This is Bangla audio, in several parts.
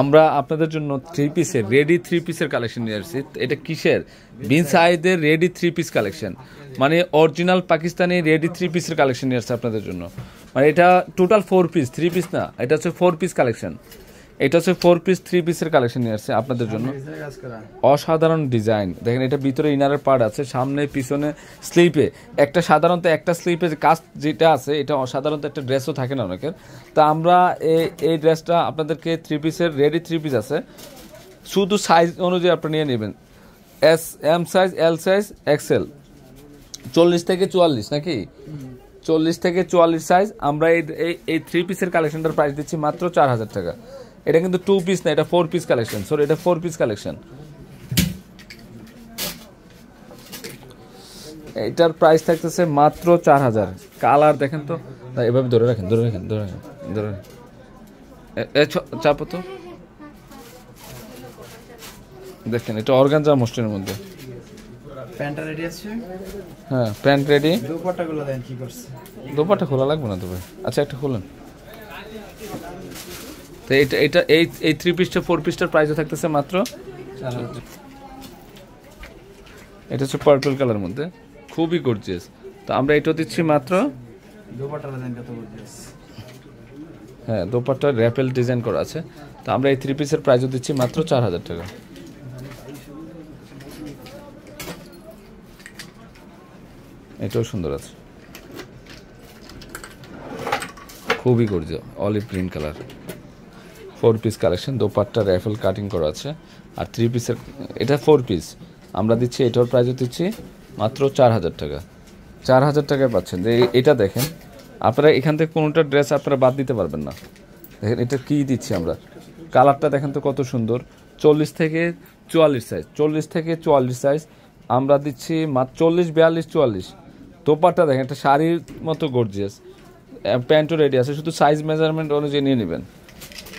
আমরা আপনাদের জন্য থ্রি পিসের রেডি থ্রি পিসের কালেকশন নিয়ে আসছি। এটা কিসের? বিন সাইদের রেডি থ্রি পিস কালেকশন মানে অরিজিনাল পাকিস্তানি রেডি থ্রি পিসের কালেকশন নিয়ে আসছে আপনাদের জন্য। মানে এটা total four piece three piece না, এটা হচ্ছে ফোর পিস কালেকশন এটা হচ্ছে ফোর পিস থ্রি পিসের কালেকশন নিয়ে আসছে আপনাদের জন্য। অসাধারণ ডিজাইন দেখেন এটা ভিতরে ইনারের পার্ট আছে সামনে পিছনে স্লিপে একটা সাধারণত একটা স্লিপে কাজ যেটা আছে এটা অসাধারণত একটা ড্রেসও থাকে না অনেকের। তা আমরা এই এই ড্রেসটা আপনাদেরকে থ্রি পিসের রেডি থ্রি পিস আছে। শুধু সাইজ অনুযায়ী আপনি নিয়ে নেবেন। S M size L size XL চল্লিশ থেকে চুয়াল্লিশ নাকি? চল্লিশ থেকে চুয়াল্লিশ সাইজ আমরা এই এই- এই থ্রি পিসের কালেকশনটার প্রাইস দিচ্ছি মাত্র চার হাজার টাকা। এটা কিন্তু টু পিস না এটা ফোর পিস কালেকশন সরি এটা ফোর পিস কালেকশন এটার প্রাইস থাকতেছে মাত্র চার হাজার। কালার দেখেন তো। এভাবে ধরে রাখেন ধরে রাখেন ধরে রাখেন ধরে রাখেন। চাপো তো। দেখেন এটা অর্গানজা মোস্টের মধ্যে। প্যান্টটা রেডি আছে? হ্যাঁ প্যান্ট রেডি দুপাট্টা গুলো দেন কি করছে? দোপাটা খোলা লাগবে না তো ভাই? আচ্ছা একটা খুলেন। তো এটা এটা এই এই থ্রি পিসটা ফোর পিসটার প্রাইসও থাকতেছে মাত্র এটা হচ্ছে পার্পল কালার মধ্যে। খুবই গর্জিয়াস তো আমরা এটা দিচ্ছি মাত্র হ্যাঁ দোপাট্টা র্যাপেল ডিজাইন করা আছে। তো আমরা এই থ্রি পিসের প্রাইসও দিচ্ছি মাত্র চার হাজার টাকা। এটাও সুন্দর আছে। খুবই gorgeous olive green colour four piece collection dupatta ruffle cutting করা আছে, আর থ্রি পিসের এটা ফোর পিস আমরা দিচ্ছি, এটার প্রাইসও দিচ্ছি মাত্র চার হাজার টাকা। চার হাজার টাকায় পাচ্ছেন। যে এটা দেখেন, আপনারা এখান থেকে কোনোটা ড্রেস আপনারা বাদ দিতে পারবেন না। দেখেন, এটা কি দিচ্ছি আমরা? কালারটা দেখেন তো কত সুন্দর। চল্লিশ থেকে চুয়াল্লিশ সাইজ চল্লিশ থেকে চুয়াল্লিশ সাইজ আমরা দিচ্ছি মাত্র চল্লিশ, বিয়াল্লিশ, চুয়াল্লিশ। দোপাট্টা দেখেন একটা শাড়ির মতো গর্জিয়াস প্যান্টও রেডি আছে, শুধু সাইজ মেজারমেন্ট অনুযায়ী নিয়ে নেবেন।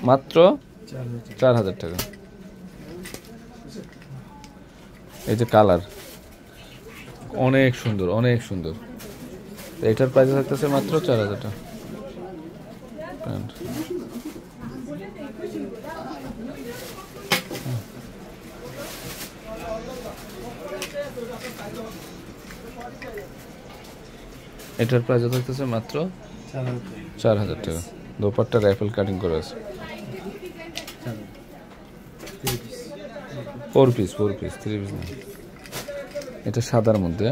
মাত্র চার হাজার টাকা। এই যে কালার। অনেক সুন্দর অনেক সুন্দর। এটার প্রাইস থাকতেছে মাত্র চার হাজার টাকা। এটার প্রাইস থাকতেছে মাত্র চার হাজার টাকা। দোপাট্টা রাইফেল কাটিং করা আছে। Four piece four piece three piece এটা সাদার মধ্যে।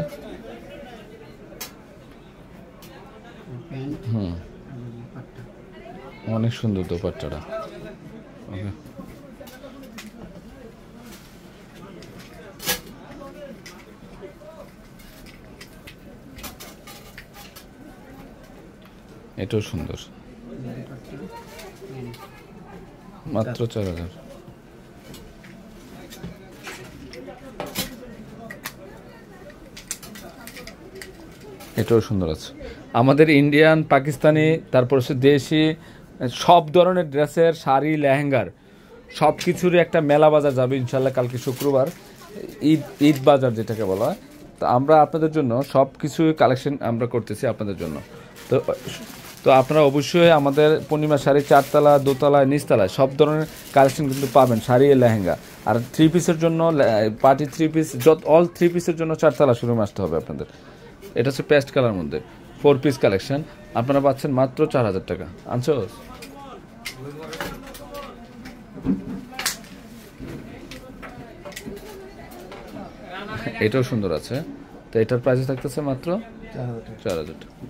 হুম। অনেক সুন্দর দোপাট্টাটা। ওকে এটাও সুন্দর। মাত্র চার হাজার। এটাও সুন্দর আছে। আমাদের ইন্ডিয়ান পাকিস্তানি তারপর হচ্ছে দেশি, সব ধরনের ড্রেসের শাড়ি, লেহেঙ্গার সব কিছুরই একটা মেলা বাজার যাবে ইনশাল্লাহ কালকে শুক্রবার, ঈদ ঈদ বাজার যেটাকে বলা হয়। তো আমরা আপনাদের জন্য সব কিছু কালেকশন আমরা করতেছি আপনাদের জন্য। তো তো আপনারা অবশ্যই আমাদের পূর্ণিমা শাড়ি চারতলা দোতলায় নিচতলায় সব ধরনের কালেকশন কিন্তু পাবেন শাড়ি লেহেঙ্গা। আর থ্রি পিসের জন্য পার্টি থ্রি পিস যত অল থ্রি পিসের জন্য চারতলা শুরু আসতে হবে আপনাদের। এটা হচ্ছে পেস্ট কালার মধ্যে ফোর পিস কালেকশন আপনারা পাচ্ছেন মাত্র চার হাজার টাকা। আনছো এটাও সুন্দর আছে। তো এটার প্রাইস থাকতেছে মাত্র চার হাজার টাকা।